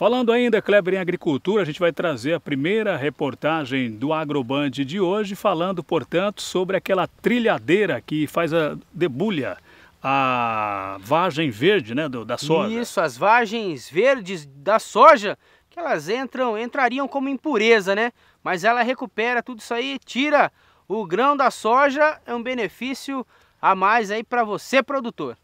Falando ainda, Kleber, em agricultura, a gente vai trazer a primeira reportagem do Agroband de hoje, falando, portanto, sobre aquela trilhadeira que faz a debulha a vagem verde né, do, da soja. Isso, as vagens verdes da soja, que elas entram, entrariam como impureza, né? Mas ela recupera tudo isso aí, tira o grão da soja, é um benefício a mais aí para você, produtor.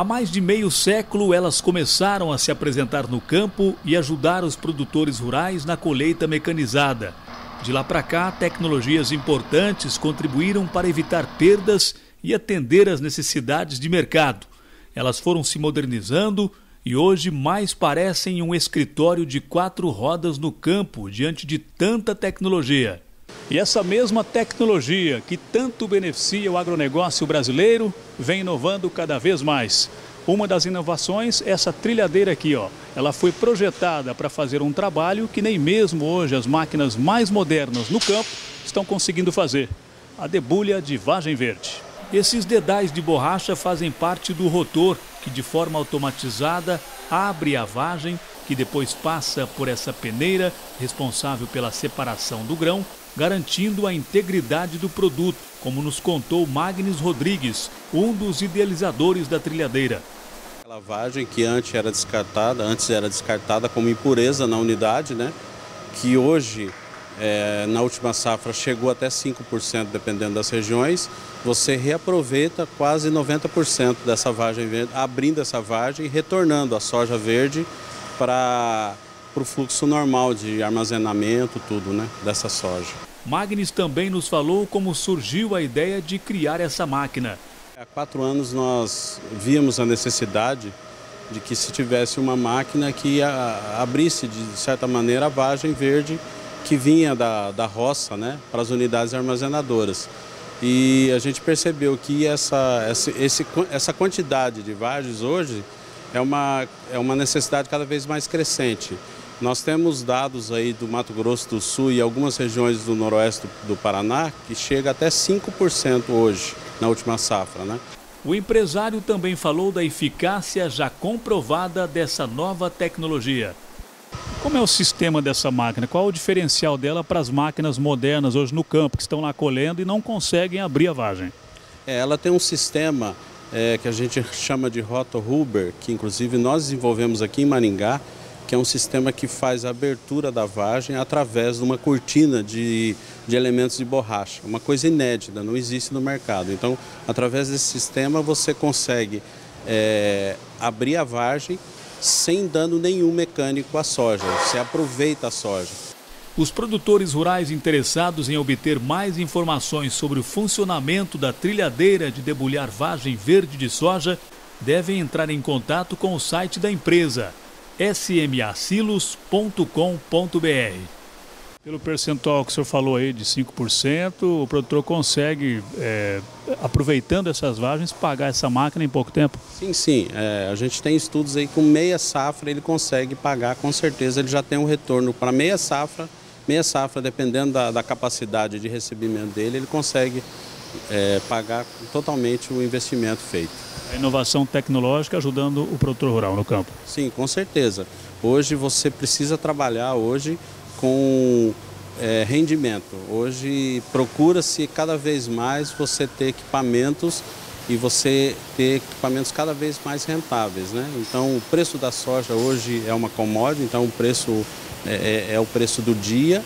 Há mais de meio século, elas começaram a se apresentar no campo e ajudar os produtores rurais na colheita mecanizada. De lá para cá, tecnologias importantes contribuíram para evitar perdas e atender às necessidades de mercado. Elas foram se modernizando e hoje mais parecem um escritório de quatro rodas no campo diante de tanta tecnologia. E essa mesma tecnologia que tanto beneficia o agronegócio brasileiro vem inovando cada vez mais. Uma das inovações é essa trilhadeira aqui, ó. Ela foi projetada para fazer um trabalho que nem mesmo hoje as máquinas mais modernas no campo estão conseguindo fazer. A debulha de vagem verde. Esses dedais de borracha fazem parte do rotor, que de forma automatizada abre a vagem, que depois passa por essa peneira responsável pela separação do grão garantindo a integridade do produto, como nos contou Magnes Rodrigues, um dos idealizadores da trilhadeira. A lavagem que antes era descartada, antes era descartada como impureza na unidade, né? que hoje, é, na última safra, chegou até 5%, dependendo das regiões, você reaproveita quase 90% dessa vagem abrindo essa vagem e retornando a soja verde para para o fluxo normal de armazenamento, tudo, né, dessa soja. Magnes também nos falou como surgiu a ideia de criar essa máquina. Há quatro anos nós víamos a necessidade de que se tivesse uma máquina que abrisse, de certa maneira, a vagem verde que vinha da, da roça né, para as unidades armazenadoras. E a gente percebeu que essa, essa, esse, essa quantidade de vagens hoje é uma, é uma necessidade cada vez mais crescente. Nós temos dados aí do Mato Grosso do Sul e algumas regiões do noroeste do Paraná que chega até 5% hoje, na última safra. Né? O empresário também falou da eficácia já comprovada dessa nova tecnologia. Como é o sistema dessa máquina? Qual o diferencial dela para as máquinas modernas hoje no campo, que estão lá colhendo e não conseguem abrir a vagem? É, ela tem um sistema é, que a gente chama de Roto Huber, que inclusive nós desenvolvemos aqui em Maringá, que é um sistema que faz a abertura da vagem através de uma cortina de, de elementos de borracha. Uma coisa inédita, não existe no mercado. Então, através desse sistema, você consegue é, abrir a vagem sem dano nenhum mecânico à soja. Você aproveita a soja. Os produtores rurais interessados em obter mais informações sobre o funcionamento da trilhadeira de debulhar vagem verde de soja devem entrar em contato com o site da empresa smacilos.com.br. Pelo percentual que o senhor falou aí de 5%, o produtor consegue, é, aproveitando essas vagens, pagar essa máquina em pouco tempo? Sim, sim. É, a gente tem estudos aí com meia safra ele consegue pagar, com certeza ele já tem um retorno para meia safra. Meia safra, dependendo da, da capacidade de recebimento dele, ele consegue é, pagar totalmente o investimento feito. A inovação tecnológica ajudando o produtor rural no campo. Sim, com certeza. Hoje você precisa trabalhar hoje com é, rendimento. Hoje procura-se cada vez mais você ter equipamentos e você ter equipamentos cada vez mais rentáveis. Né? Então o preço da soja hoje é uma commodity, então o preço é, é, é o preço do dia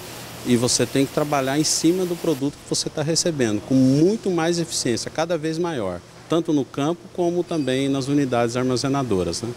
e você tem que trabalhar em cima do produto que você está recebendo, com muito mais eficiência, cada vez maior, tanto no campo como também nas unidades armazenadoras. Né?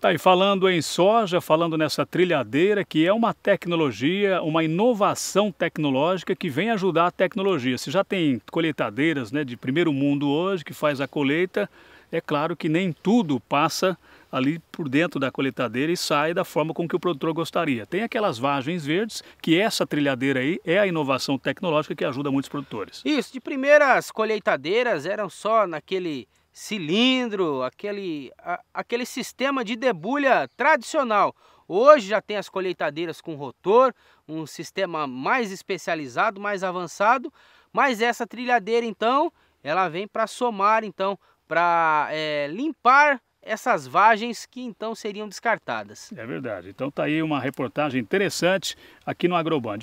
Tá, e falando em soja, falando nessa trilhadeira, que é uma tecnologia, uma inovação tecnológica que vem ajudar a tecnologia. Se já tem colheitadeiras né, de primeiro mundo hoje que faz a colheita, é claro que nem tudo passa ali por dentro da coletadeira e sai da forma com que o produtor gostaria. Tem aquelas vagens verdes, que essa trilhadeira aí é a inovação tecnológica que ajuda muitos produtores. Isso, de primeiras colheitadeiras eram só naquele cilindro, aquele, a, aquele sistema de debulha tradicional. Hoje já tem as colheitadeiras com rotor, um sistema mais especializado, mais avançado, mas essa trilhadeira então, ela vem para somar então, para é, limpar essas vagens que então seriam descartadas. É verdade. Então tá aí uma reportagem interessante aqui no Agroband.